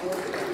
Gracias.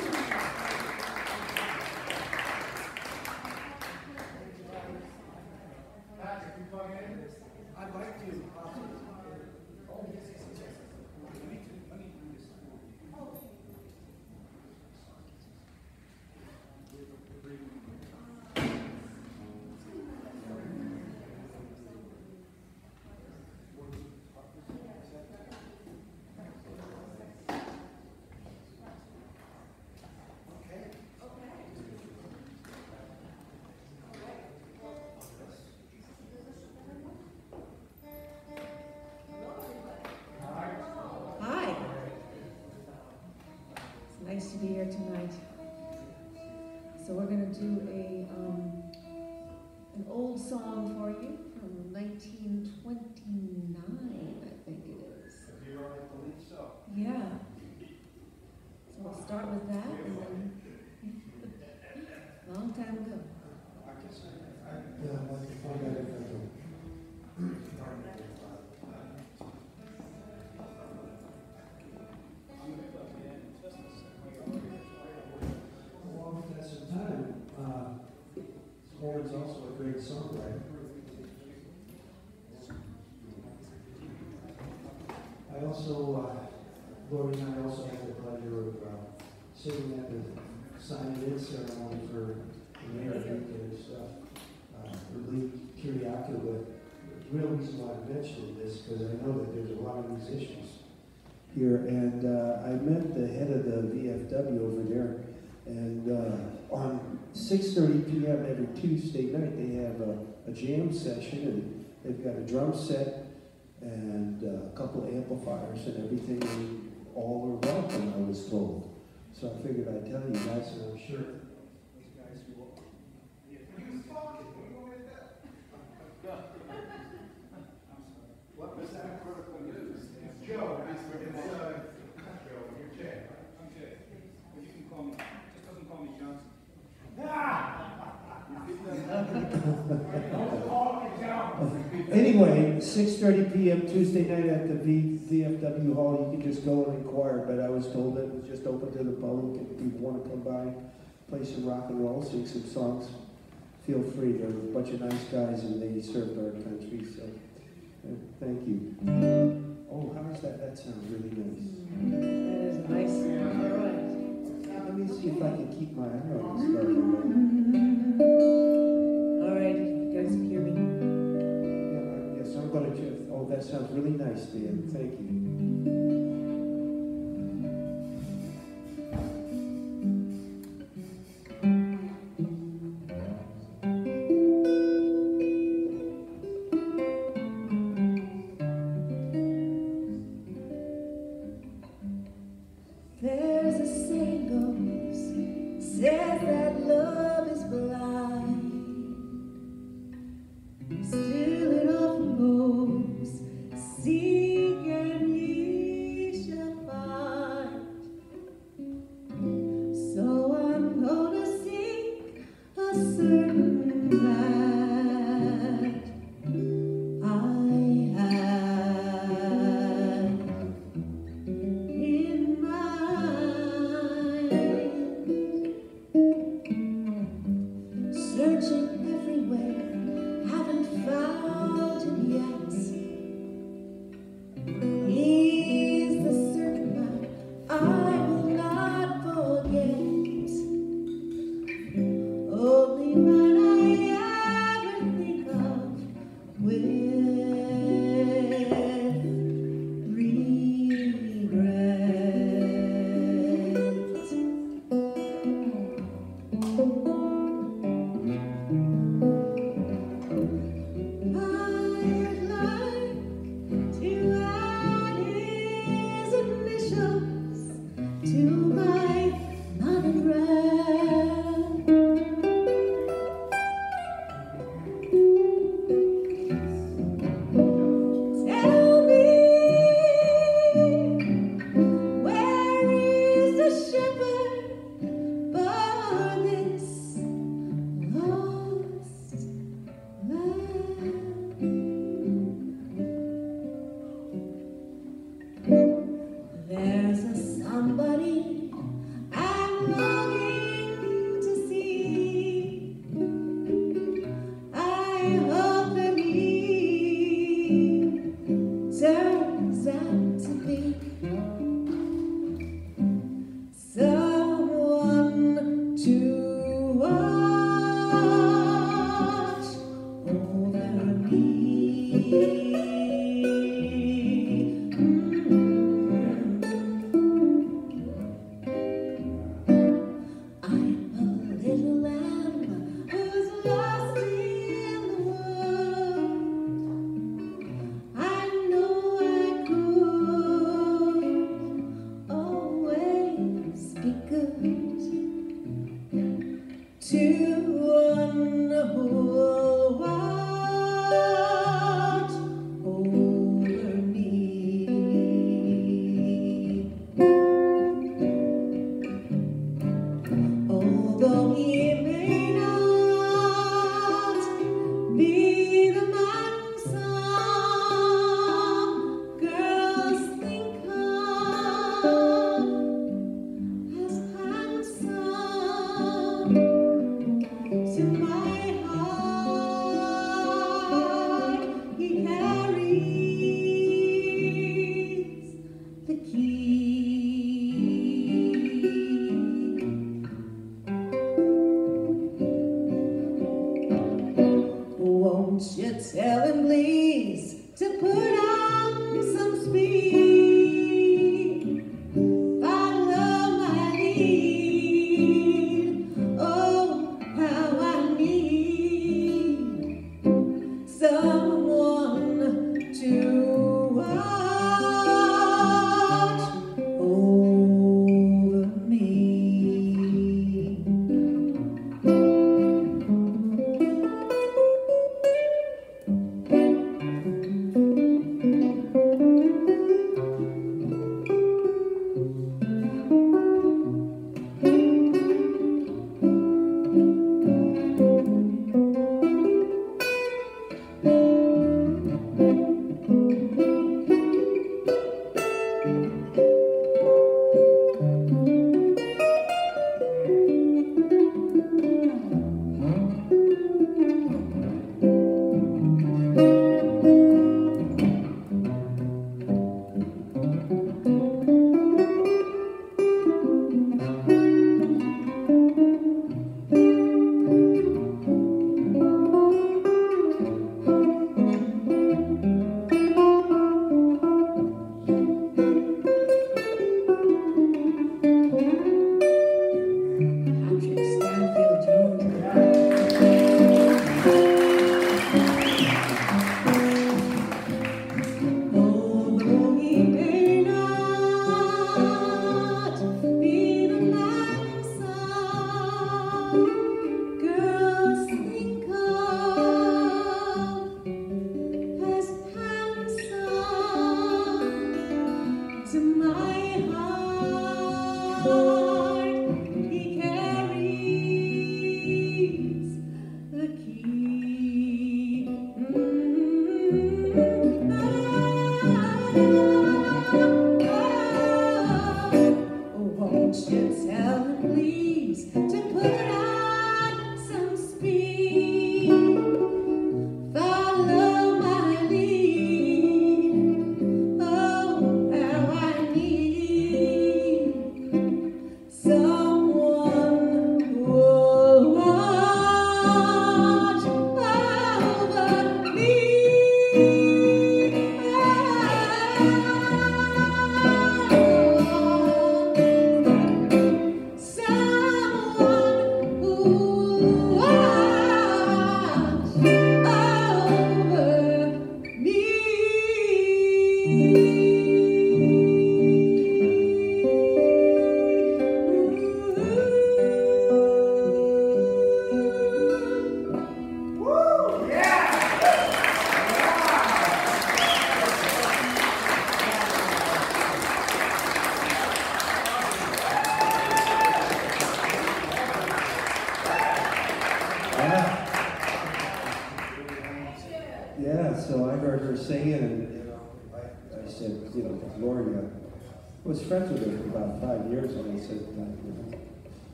To be here tonight. So we're going to do Laurie and I also had the pleasure of uh, sitting at the signing-in ceremony for the mayor and stuff. Uh, Lee Kyriacou, but the real reason why I mentioned this, because I know that there's a lot of musicians here, and uh, I met the head of the VFW over there, and uh, on 6:30 p.m. every Tuesday night, they have a, a jam session, and they've got a drum set and uh, a couple amplifiers and everything, and all are welcome, I was told. So I figured I'd tell you guys, and I'm sure these guys will. What was that critical news? Joe, it's, it's, uh, Joe, your chair. I'm Jay. Well, you can call me, just doesn't call me Johnson. Anyway, 6:30 p.m. Tuesday night at the VFW Hall. You can just go and inquire, but I was told it was just open to the public. If people want to come by, play some rock and roll, sing some songs, feel free. They're a bunch of nice guys and they served our country, so uh, thank you. Oh, how does that? That sounds really nice. That is nice. All right. Let me see if I can keep my eye on. All right, you guys can hear me. Just, oh, that sounds really nice, Dan, thank you.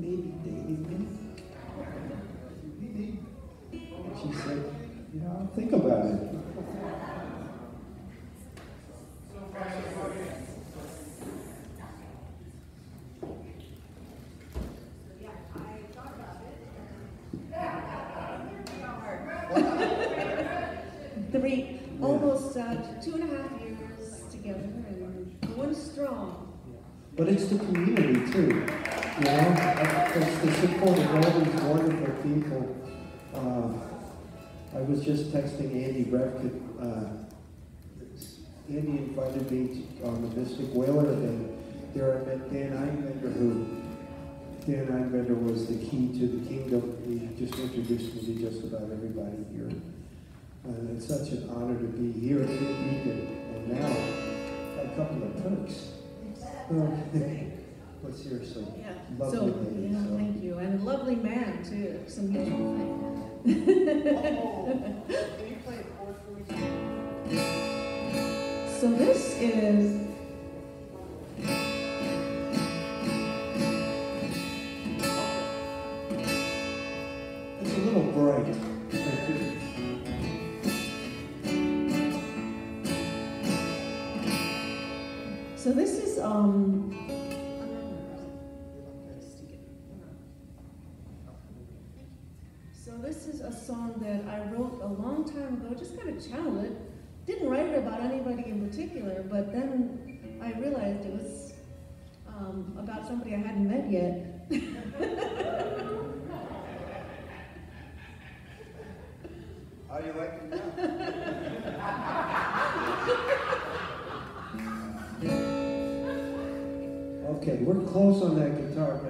Maybe dating me? And she said, you know, I'll think about it. Three, almost uh, two and a half years together and going strong. But it's the community too, you know, it's the support of all these wonderful people. Um, I was just texting Andy Refkin, uh, Andy invited me to- on the Mystic Whaler, and there I met Dan Einbender, who, Dan Einbender was the key to the kingdom. He just introduced me to just about everybody here. And it's such an honor to be here in Beacon, and now a couple of Turks. Oh, But seriously, oh, Yeah. lovely So, lady, yeah, so. thank you. And a lovely man too, some mutual thing. Oh, can you play a chord for me? So this is long time ago. Just kind of channeled it. Didn't write it about anybody in particular, but then I realized it was um, about somebody I hadn't met yet. How do you like it now? Okay, we're close on that guitar,